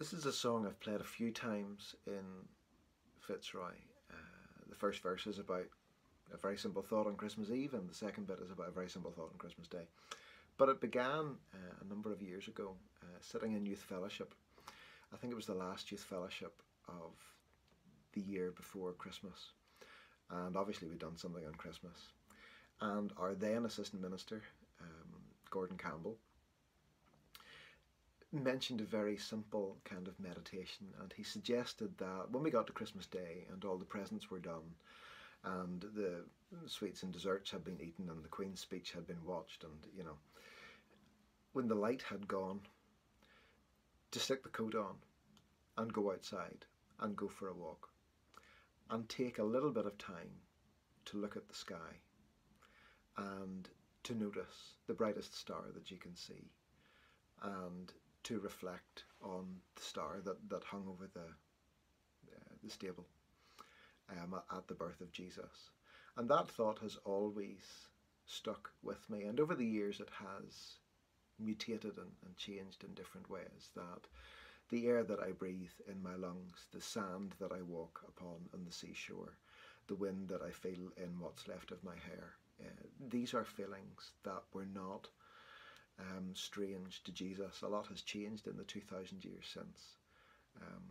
This is a song I've played a few times in Fitzroy. Uh, the first verse is about a very simple thought on Christmas Eve, and the second bit is about a very simple thought on Christmas Day. But it began uh, a number of years ago, uh, sitting in youth fellowship. I think it was the last youth fellowship of the year before Christmas, and obviously we'd done something on Christmas. And our then assistant minister, um, Gordon Campbell, mentioned a very simple kind of meditation, and he suggested that when we got to Christmas Day and all the presents were done, and the sweets and desserts had been eaten, and the Queen's speech had been watched, and you know, when the light had gone, to stick the coat on and go outside and go for a walk and take a little bit of time to look at the sky and to notice the brightest star that you can see and to reflect on the star that, that hung over the, uh, the stable um, at the birth of Jesus. And that thought has always stuck with me. And over the years, it has mutated and, and changed in different ways. That the air that I breathe in my lungs, the sand that I walk upon on the seashore, the wind that I feel in what's left of my hair, uh, these are feelings that were not um, strange to Jesus. A lot has changed in the 2,000 years since. Um,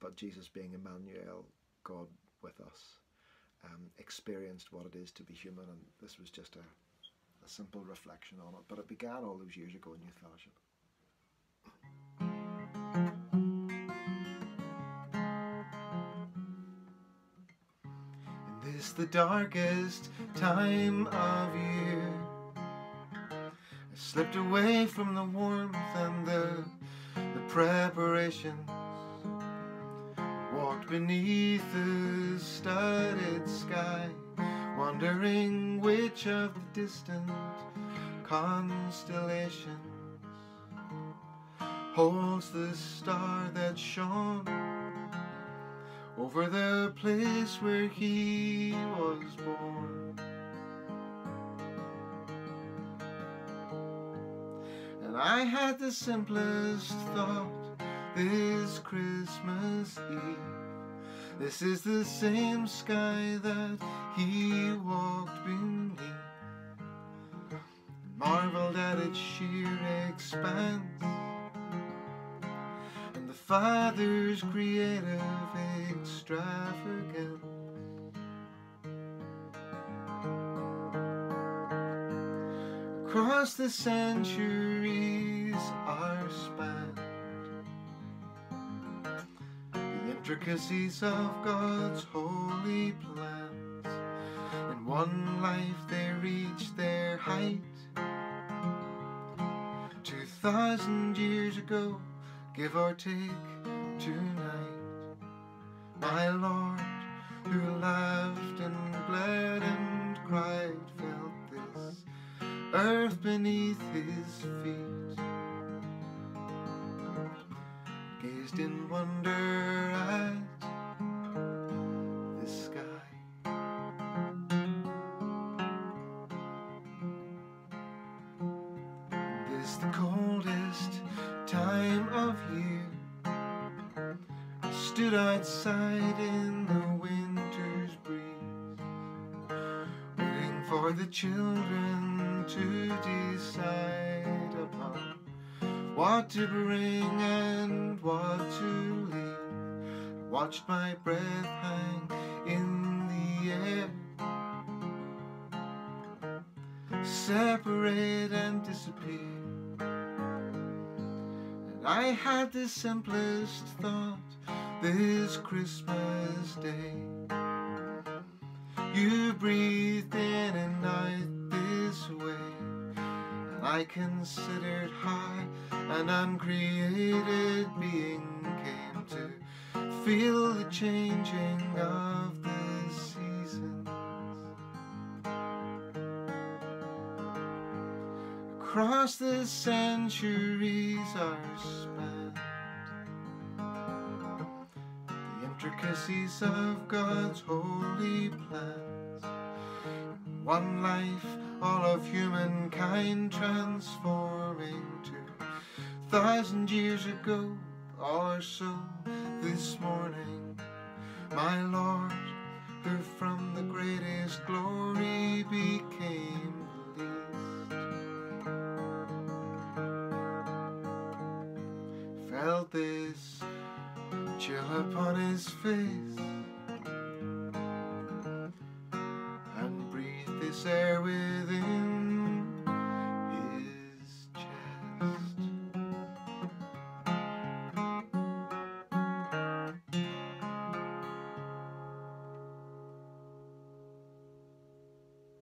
but Jesus, being Emmanuel, God with us, um, experienced what it is to be human, and this was just a, a simple reflection on it. But it began all those years ago in Youth Fellowship. In this, the darkest time of year Slipped away from the warmth and the, the preparations Walked beneath the studded sky Wondering which of the distant constellations Holds the star that shone Over the place where he was born I had the simplest thought this Christmas Eve. This is the same sky that he walked beneath. Marveled at its sheer expanse and the Father's creative extravagance. Across the centuries are spanned The intricacies of God's holy plans. In one life they reach their height. Two thousand years ago, give or take tonight My Lord, who laughed and bled and cried felt this earth beneath his feet Gazed in wonder at the sky. This the coldest time of year. Stood outside in the winter's breeze Waiting for the children to decide upon what to bring and what to leave. Watched my breath hang in the air, separate and disappear. And I had the simplest thought this Christmas day. You breathed in I considered high an uncreated being came to feel the changing of the seasons. Across the centuries are spent, the intricacies of God's holy plans. One life all of humankind transforming to thousand years ago or so this morning, my Lord, who from the greatest glory became the least, felt this chill upon his face